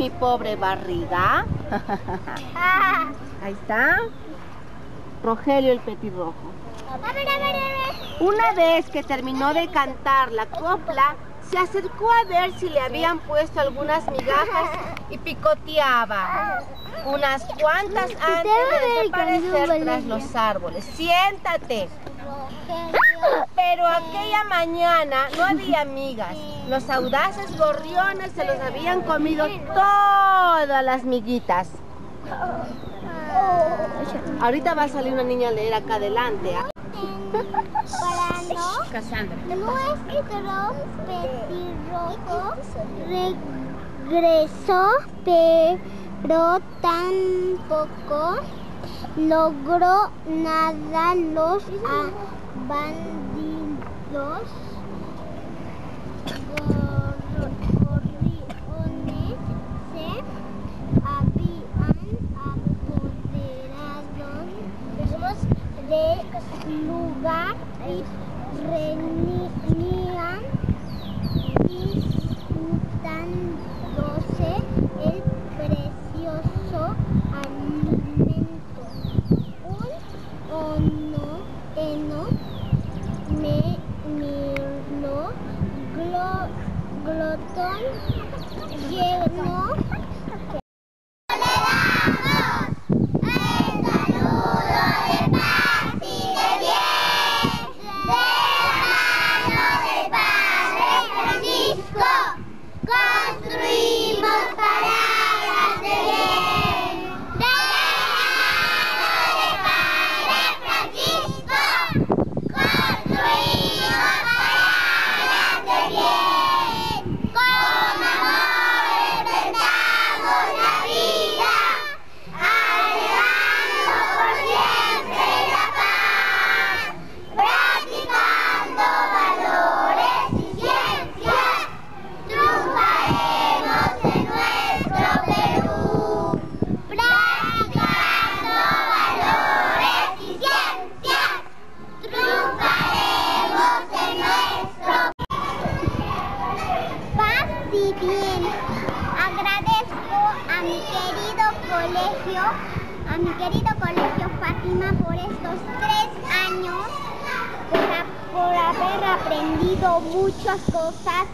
mi pobre barriga? Ahí está. Rogelio el petirrojo. Una vez que terminó de cantar la copla, se acercó a ver si le habían puesto algunas migajas y picoteaba. Unas cuantas antes de desaparecer tras los árboles. Siéntate. Pero aquella mañana no había migas. Los audaces gorriones se los habían comido todas las miguitas. Ahorita va a salir una niña a leer acá adelante. ¿ah? Para no, Cassandra. nuestro petirrojo regresó, pero tampoco logró nada los a- bandidos glotón lleno Construimos palabras de bien. De la mano de Padre Francisco. Construimos palabras de bien. Con amor enfrentamos la vida. Anhelando por siempre la paz. Practicando valores y ciencias. Triunfaremos en nuestro Perú. Practicando valores y ciencias. Triunfaremos en nuestro Paz y bien. Agradezco a mi querido colegio, a mi querido colegio Fátima por estos tres años, por, por haber aprendido muchas cosas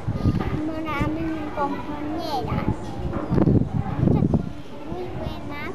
para mis compañeras. Muchas muy buenas